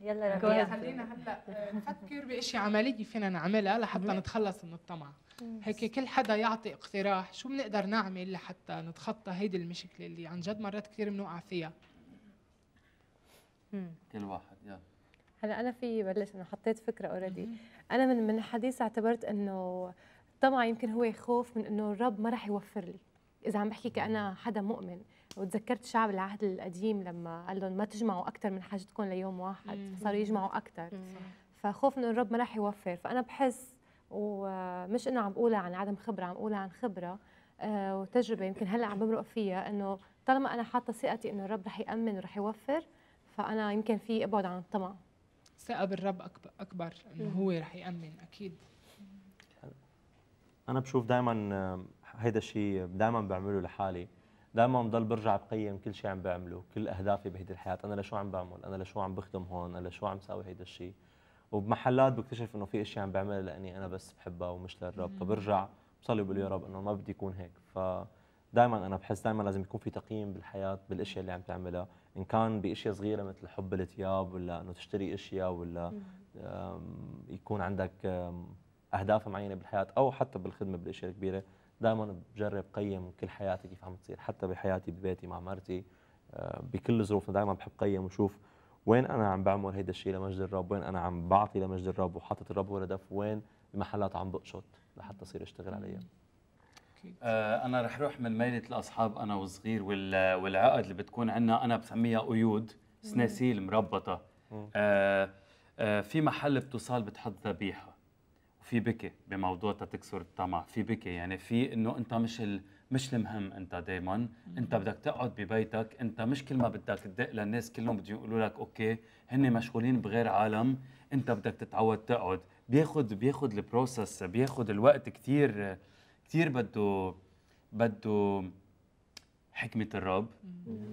يلا ربيع خلينا هلا نفكر باشياء عملية فينا نعملها لحتى نتخلص من الطمع. هيك كل حدا يعطي اقتراح شو بنقدر نعمل لحتى نتخطى هيدي المشكلة اللي عن جد مرات كثير بنوقع فيها؟ كل واحد يلا. هلا أنا في بلش انه حطيت فكرة اوريدي أنا من من الحديث اعتبرت إنه الطمع يمكن هو خوف من إنه الرب ما راح يوفر لي. إذا عم بحكي كأنا حدا مؤمن. وتذكرت شعب العهد القديم لما قال لهم ما تجمعوا أكثر من حاجتكم ليوم واحد. فصاروا يجمعوا أكثر فخوف انه الرب ما راح يوفر. فأنا بحس ومش إنه عم بقولها عن عدم خبرة عم بقولها عن خبرة آه، وتجربة يمكن هلأ عم بمرق فيها إنه طالما أنا حاطة ثقتي إنه الرب رح يأمن ورح يوفر فأنا يمكن في أبعد عن الطمع. ثقة بالرب اكبر أكبر إنه هو رح يأمن أكيد. أنا بشوف دائما هيدا الشيء دائما بعمله لحالي. دائما بضل برجع بقيم كل شيء عم بعمله كل أهدافي بهيدي الحياة. أنا لشو عم بعمل؟ أنا لشو عم بخدم هون؟ أنا لشو عم ساوي هيدا الشيء وبمحلات بكتشف إنه في اشياء عم بعملها لأني أنا بس بحبها ومش للرب. فبرجع بصلي بقول يا رب إنه ما بدي يكون هيك. فدائما أنا بحس دائما لازم يكون في تقييم بالحياة بالإشياء اللي عم تعملها. إن كان بإشياء صغيرة مثل حب الثياب ولا إنه تشتري إشياء ولا يكون عندك أهداف معينة بالحياة أو حتى بالخدمة بالإشياء الكبيرة دائما بجرب قيم كل حياتي كيف عم تصير حتى بحياتي ببيتي مع مرتي. آه، بكل ظروفنا دائما بحب قيم وشوف وين أنا عم بعمل هيدا الشيء لمجد الرب وين أنا عم بعطي لمجد الرب وحاطط الرب هو الهدف وين المحلات عم بقشط لحتى أصير أشتغل عليها. آه أنا رح روح من ميلة الأصحاب أنا وصغير والعقد اللي بتكون عندنا أنا بسميها قيود سناسيل مربطة. آه آه في محل بتوصل بتحط ذبيحة. وفي بكي بموضوع تكسر الطمع في بكي يعني في إنه أنت مش ال... مش المهم أنت دائما أنت بدك تقعد ببيتك. أنت مش كل ما بدك تدق للناس كلهم بدهم يقولوا لك okay هن مشغولين بغير عالم. أنت بدك تتعود تقعد. بياخذ بياخذ ال process بياخذ الوقت كثير كثير بده بده حكمة الرب.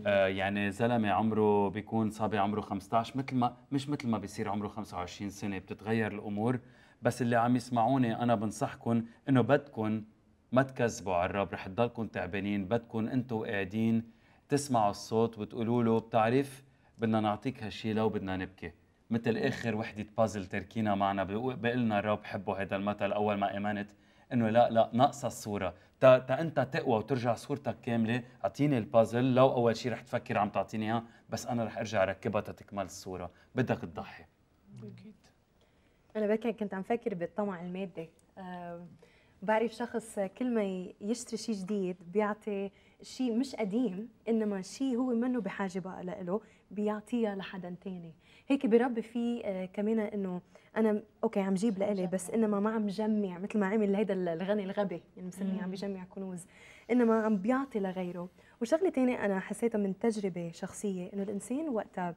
آه يعني زلمة عمره بيكون صبي عمره 15 مثل ما مش مثل ما بيصير عمره 25 سنة بتتغير الأمور. بس اللي عم يسمعوني أنا بنصحكم إنه بدكم ما تكذبوا على الرب رح تضلكم تعبانين بدكم أنتم قاعدين تسمعوا الصوت وتقولوا له بتعرف بدنا نعطيك هالشيء لو بدنا نبكي. مثل آخر وحدة بازل تركينا معنا بقلنا الرب حبوا هذا المثل أول ما آمنت إنه لا لا ناقصة الصورة. تا, انت تقوى وترجع صورتك كاملة أعطيني البازل لو أول شيء رح تفكر عم تعطيني اياها بس أنا رح أرجع أركبها تتكمل الصورة. بدك تضحي. أكيد. أنا بركي كنت عم فكر بالطمع المادي. أه بعرف شخص كل ما يشتري شيء جديد بيعطي شيء مش قديم إنما شيء هو منه بحاجة بقى له بيعطيها لحدا ثاني هيك بربي فيه آه كمان إنه أنا أوكي عم جيب لإلي بس إنما ما عم جمع مثل ما عمل هيدا الغني الغبي يعني مسميه عم بيجمع كنوز. إنما عم بيعطي لغيره. وشغلة ثانية أنا حسيتها من تجربة شخصية إنه الإنسان وقتها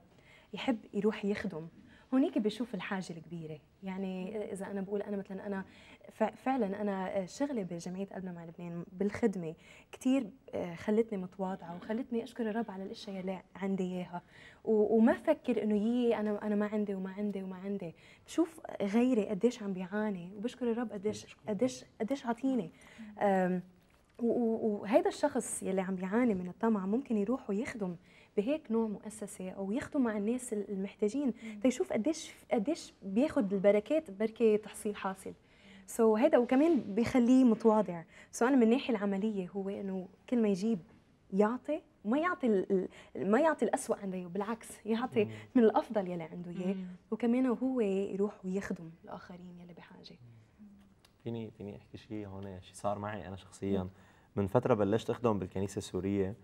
يحب يروح يخدم. هونيك بشوف الحاجة الكبيرة. يعني إذا أنا بقول أنا مثلا أنا فعلا أنا شغلي بجمعية قلبنا مع لبنان بالخدمة كثير آه، خلتني متواضعة وخلتني أشكر الرب على الأشياء اللي عندي إياها. وما أفكر إنه يي أنا أنا ما عندي وما عندي وما عندي. بشوف غيري قديش عم بيعاني وبشكر الرب قديش قديش قديش عطيني وهذا الشخص يلي عم بيعاني من الطمع ممكن يروح ويخدم بهيك نوع مؤسسة أو يخدم مع الناس المحتاجين. تيشوف قديش قديش بياخذ البركات بركة تحصيل حاصل. so so هذا وكمان بيخليه متواضع. so so أنا من الناحيه العملية هو إنه كل ما يجيب يعطي ما يعطي ما يعطي الأسوأ عنده بالعكس يعطي مم. من الأفضل يلي عنده إياه. وكمان هو يروح ويخدم الآخرين يلي بحاجة. فيني فيني أحكي شيء هون شيء صار معي أنا شخصيا. من فترة بلشت أخدم بالكنيسة السورية.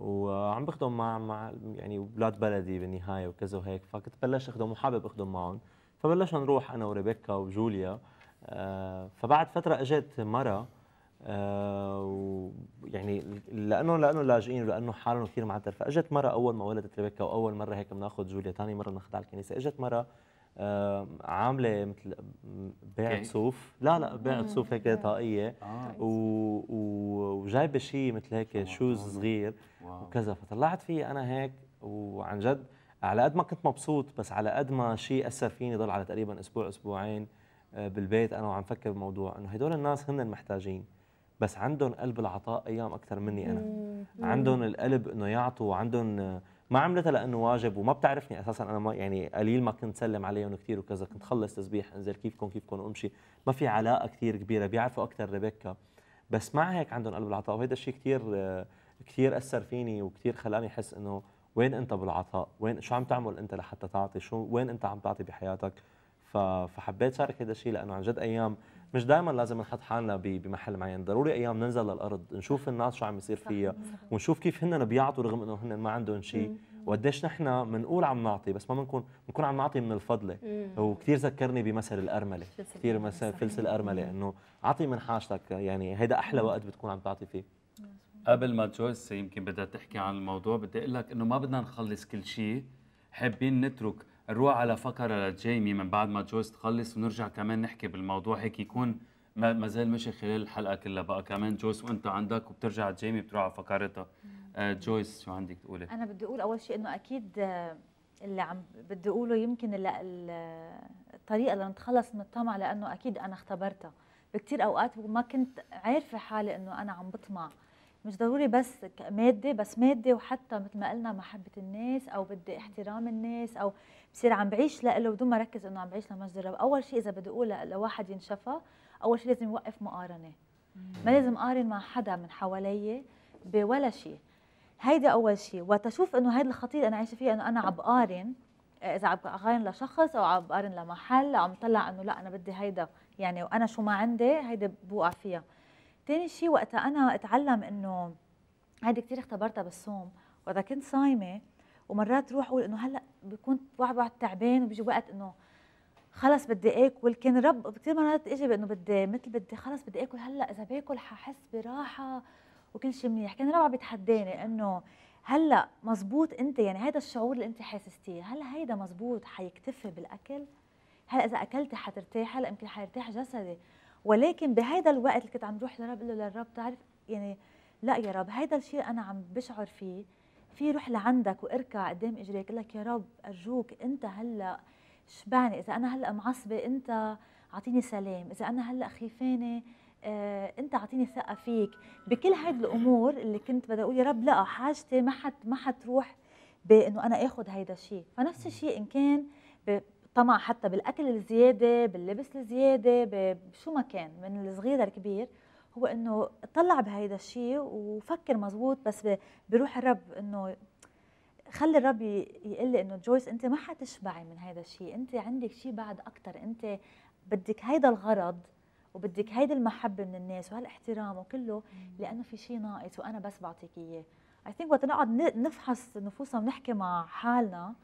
وعم بخدم مع مع يعني أولاد بلدي بالنهاية وكذا وهيك فكنت بلشت أخدم وحابب أخدم معهم. فبلشنا نروح أنا وريبيكا وجوليا. آه، فبعد فترة إجت مرة آه، ويعني لأنه لأنه لاجئين ولأنه حالهم كثير معتر. فإجت مرة أول ما ولدت ريبيكا وأول مرة هيك بناخذ جوليا ثاني مرة بناخذها على الكنيسة. إجت مرة عاملة مثل بيع صوف لا لا بيع صوف هيك طاقية. آه. وجايبة شيء مثل هيك شوز صغير وكذا. فطلعت فيه أنا هيك وعن جد على قد ما كنت مبسوط بس على قد ما شيء أثر فيني ضل على تقريبا أسبوع أسبوعين آه، بالبيت أنا وعم فكر بموضوع إنه هدول الناس هن المحتاجين بس عندهم قلب العطاء أيام أكثر مني أنا. عندهم القلب إنه يعطوا وعندهم ما عملتها لأنه واجب وما بتعرفني أساسا. أنا ما يعني قليل ما كنت سلم عليهم كثير وكذا. كنت خلص تسبيح انزل كيفكم كيفكم وامشي ما في علاقة كثير كبيرة بيعرفوا أكثر ريبيكا. بس مع هيك عندهم قلب العطاء. وهذا الشيء كثير كثير أثر فيني وكثير خلاني أحس إنه وين أنت بالعطاء؟ وين شو عم تعمل أنت لحتى تعطي؟ شو وين أنت عم تعطي بحياتك؟ فحبيت شارك هذا الشيء لأنه عن جد أيام مش دائما لازم نحط حالنا بمحل معين. ضروري أيام ننزل للأرض نشوف الناس شو عم يصير فيها ونشوف كيف هن بيعطوا رغم إنه هن ما عندهم شيء وقديش نحن بنقول عم نعطي بس ما بنكون بنكون عم نعطي من الفضلة. وكثير ذكرني بمثل الأرملة. كثير مثل فلس الأرملة إنه اعطي من حاجتك. يعني هيدا أحلى وقت بتكون عم تعطي فيه. قبل ما جويس يمكن بدها تحكي عن الموضوع. بدي أقول لك إنه ما بدنا نخلص كل شيء حابين نترك نروح على فقرة لجيمي من بعد ما جويس تخلص ونرجع كمان نحكي بالموضوع. هيك يكون ما زال مشي خلال الحلقة كلها. بقى كمان جويس وانت عندك وبترجع جيمي بتروح على فقرتها. آه جويس شو عندك تقولي؟ أنا بدي أقول أول شيء إنه أكيد آه، اللي عم بدي أقوله يمكن الطريقة لنتخلص من الطمع لأنه أكيد أنا اختبرتها. بكثير أوقات ما كنت عارفة حالي إنه أنا عم بطمع. مش ضروري بس مادة بس مادة وحتى مثل ما قلنا محبة الناس أو بدي احترام الناس أو بصير عم بعيش لإله بدون ما أركز إنه عم بعيش لمجد الرب أول شيء إذا بدي أقول لواحد ينشفى أول شيء لازم يوقف مقارنة. ما لازم أقارن مع حدا من حوالي بولا شيء. هيدا أول شيء. وتشوف إنه هيدا الخطير أنا عايشة فيه إنه أنا عم بقارن. إذا عم بقارن لشخص أو عم بقارن لمحل أو عم طلع إنه لا أنا بدي هيدا يعني وأنا شو ما عندي هيدا بوقع فيها. ثاني شيء وقتها أنا أتعلم إنه هيدي كثير اختبرتها بالصوم وقتها كنت صايمة ومرات روح أقول إنه هلأ بكون واحد واحد تعبان وبيجي وقت إنه خلص بدي آكل كان الرب كثير مرات اجى بإنه بدي مثل بدي خلص بدي آكل هلأ إذا بآكل ححس براحة وكل شيء منيح. كان الرب عم بيتحداني إنه هلأ مزبوط أنت يعني هذا الشعور اللي أنت حاسستيه هلأ هيدا مزبوط حيكتفي بالأكل؟ هلأ إذا أكلتي حترتاح هلأ يمكن حيرتاح جسدي. ولكن بهيدا الوقت اللي كنت عم روح للرب له للرب تعرف يعني لا يا رب هيدا الشيء أنا عم بشعر فيه. في روح لعندك واركع قدام إجريك لك يا رب أرجوك أنت هلأ شبعني إذا أنا هلأ معصبة أنت أعطيني سلام إذا أنا هلأ خيفانة آه، أنت أعطيني ثقة فيك. بكل هيدي الأمور اللي كنت بدي أقول يا رب لا حاجتي ما حت ما حتروح بإنه أنا آخذ هيدا الشيء. فنفس الشيء إن كان طمع حتى بالأكل الزيادة باللبس الزيادة بشو ما كان من الصغير للكبير هو إنه اطلع بهيدا الشيء وفكر مزبوط بس بروح الرب إنه خلي الرب يقول لي إنه جويس أنت ما حتشبعي من هذا الشيء أنت عندك شيء بعد أكثر أنت بدك هيدا الغرض وبدك هيدي المحبة من الناس وهالاحترام وكله لأنه في شيء ناقص وأنا بس بعطيك إياه. اي ثينك وقت نقعد نفحص نفوسنا ونحكي مع حالنا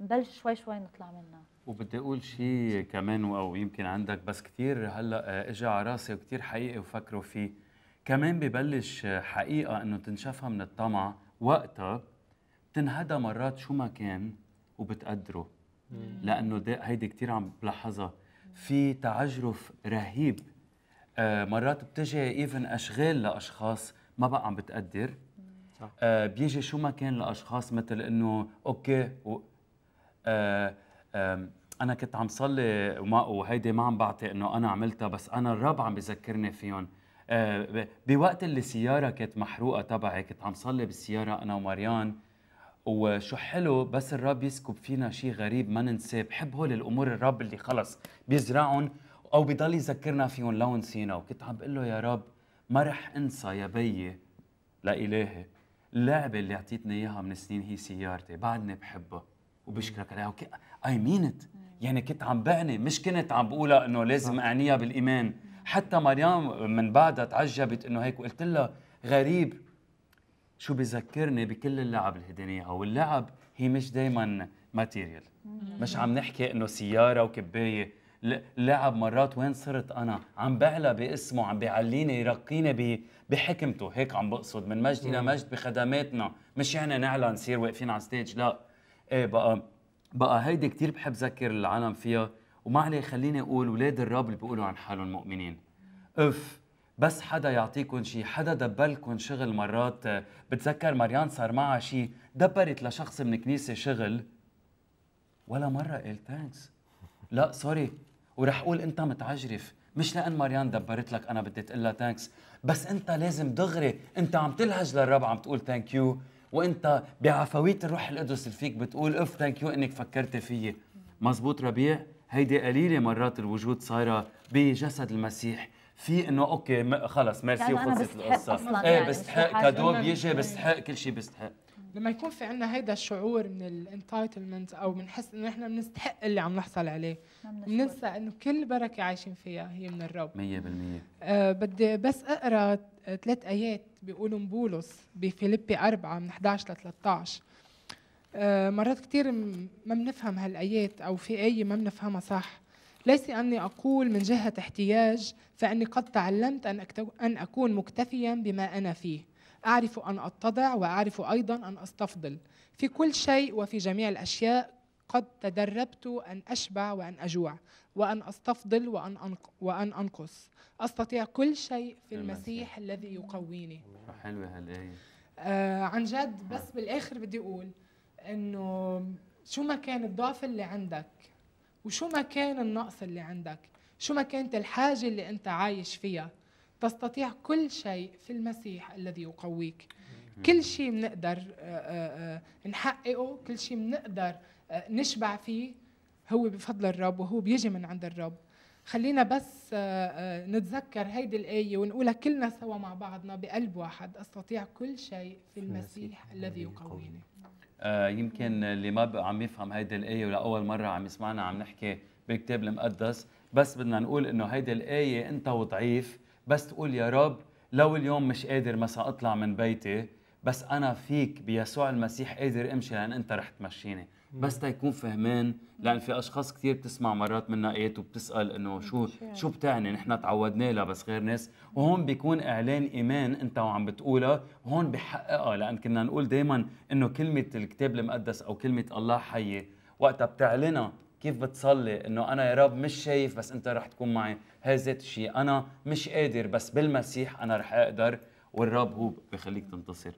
نبلش شوي شوي نطلع منها. وبدي أقول شيء كمان أو يمكن عندك بس كثير هلأ آه، اجى على راسي وكثير حقيقي وفكروا فيه. كمان ببلش آه، حقيقة إنه تنشفها من الطمع وقتها بتنهدى مرات شو ما كان وبتقدره. لأنه هيدي كثير عم بلاحظها. في تعجرف رهيب آه مرات بتجي ايفن أشغال لأشخاص ما بقى عم بتقدر. صح. آه بيجي شو ما كان لأشخاص مثل إنه أوكي و أنا كنت عم صلي وما وهيدي ما عم بعطي إنه أنا عملتها بس أنا الرب عم بذكرني فيهم آه بوقت اللي السياره كانت محروقة تبعي كنت عم صلي بالسيارة أنا ومريان وشو حلو بس الرب يسكب فينا شيء غريب ما ننساه. بحب هول الأمور الرب اللي خلص بيزرعهم أو بضل يذكرنا فيهم لو نسينا وكنت عم بقول له يا رب ما رح أنسى يا بيي لإلهي. اللعبة اللي أعطيتني إياها من سنين هي سيارتي بعدني بحبها وبشكرك عليها. okay. اي مين يعني كنت عم بعني مش كنت عم بقولها إنه لازم أعنيها بالإيمان. حتى مريم من بعدها تعجبت إنه هيك وقلت لها غريب شو بذكرني بكل اللعب الهدينية أو اللعب هي مش دائما material مش عم نحكي إنه سيارة وكباية. اللعب مرات وين صرت أنا؟ عم بعلى باسمه عم بيعليني يرقيني بحكمته. هيك عم بقصد من مجد إلى مجد بخدماتنا. مش يعني نعلى نصير واقفين على stage لا. إيه بقى بقى هيدي كثير بحب ذكر العالم فيها. وما عليه خليني أقول أولاد الرب اللي بيقولوا عن حالهم مؤمنين أف بس حدا يعطيكم شيء حدا دبلكم شغل مرات. بتذكر مريان صار معها شيء دبرت لشخص من كنيسه شغل. ولا مرة قال thanks لا sorry ورح أقول أنت متعجرف. مش لأن مريان دبرت لك أنا بدي تقول لها thanks بس أنت لازم دغري أنت عم تلهج للرب عم تقول thank you وانت بعفويه الروح القدس اللي فيك بتقول اف thank you إنك فكرتي فيي. مزبوط ربيع هيدي قليلة مرات الوجود صايره بجسد المسيح. في إنه okay خلص ميرسي وخلصت القصة. إيه يعني، بستحق cadeau. بيجي بستحق كل شيء بستحق. لما يكون في عنا هيدا الشعور من الانتايتلمنت أو بنحس إنه إحنا بنستحق اللي عم نحصل عليه. بننسى إنه كل بركة عايشين فيها هي من الرب. 100% أه بدي بس أقرأ ثلاث آيات بيقولوا بولس بفيليبي 4 من 11 ل 13 أه مرات كثير ما بنفهم هالآيات أو في آية ما بنفهمها صح. ليس أني أقول من جهة احتياج فإني قد تعلمت أن أن أكون مكتفيا بما أنا فيه. أعرف أن أتضع وأعرف أيضا أن أستفضل. في كل شيء وفي جميع الأشياء قد تدربت أن أشبع وأن أجوع وأن أستفضل وأن أنق- وأن أنقص. أستطيع كل شيء في المسيح الذي يقويني. شو حلوة هالايه آه عن جد بس بالآخر بدي أقول إنه شو ما كان الضعف اللي عندك وشو ما كان النقص اللي عندك شو ما كانت الحاجة اللي أنت عايش فيها تستطيع كل شيء في المسيح الذي يقويك. كل شيء بنقدر آه، آه، آه، نحققه كل شيء بنقدر نشبع فيه. هو بفضل الرب وهو بيجي من عند الرب. خلينا بس نتذكر هيدي الآية ونقولها كلنا سوا مع بعضنا بقلب واحد. أستطيع كل شيء في المسيح الذي يقويني. آه يمكن اللي ما بقى عم يفهم هيدي الآية ولأول مرة عم يسمعنا عم نحكي بالكتاب المقدس بس بدنا نقول إنه هيدي الآية أنت وضعيف. بس تقول يا رب لو اليوم مش قادر مثلا أطلع من بيتي بس أنا فيك بيسوع المسيح قادر أمشي لأن أنت رح تمشيني. بس تيكون فهمان لأن في أشخاص كثير بتسمع مرات منا آيات وبتسأل إنه شو شو بتعني؟ نحن تعودنا لها بس غير ناس. وهون بيكون إعلان إيمان أنت وعم بتقولها وهون بحققها لأن كنا نقول دايما إنه كلمة الكتاب المقدس أو كلمة الله حية. وقتها بتعلنها كيف بتصلي إنه أنا يا رب مش شايف بس أنت رح تكون معي. هذا الشيء. أنا مش قادر بس بالمسيح أنا رح أقدر والرب هو بخليك تنتصر.